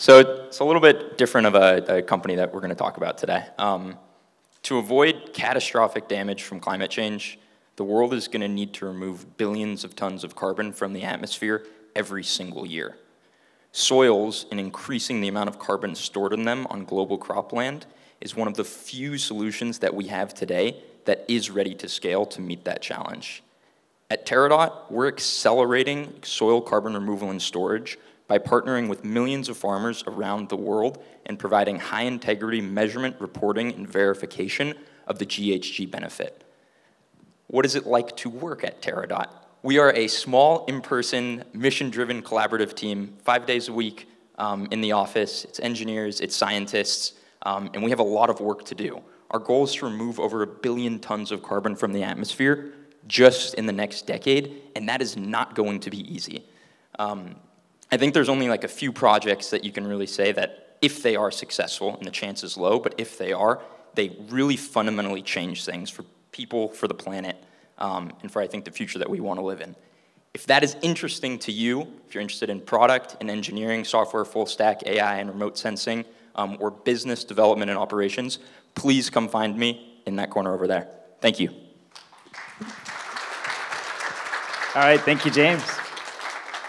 So it's a little bit different of a, a company that we're going to talk about today. Um, to avoid catastrophic damage from climate change, the world is going to need to remove billions of tons of carbon from the atmosphere every single year. Soils and increasing the amount of carbon stored in them on global cropland is one of the few solutions that we have today that is ready to scale to meet that challenge. At Terradot, we're accelerating soil carbon removal and storage by partnering with millions of farmers around the world and providing high integrity measurement, reporting, and verification of the GHG benefit. What is it like to work at Terradot? We are a small, in-person, mission-driven collaborative team, five days a week um, in the office. It's engineers, it's scientists, um, and we have a lot of work to do. Our goal is to remove over a billion tons of carbon from the atmosphere just in the next decade, and that is not going to be easy. Um, I think there's only like a few projects that you can really say that if they are successful, and the chance is low, but if they are, they really fundamentally change things for people, for the planet, um, and for I think the future that we want to live in. If that is interesting to you, if you're interested in product and engineering, software, full stack, AI, and remote sensing, um, or business development and operations, please come find me in that corner over there. Thank you. All right, thank you, James.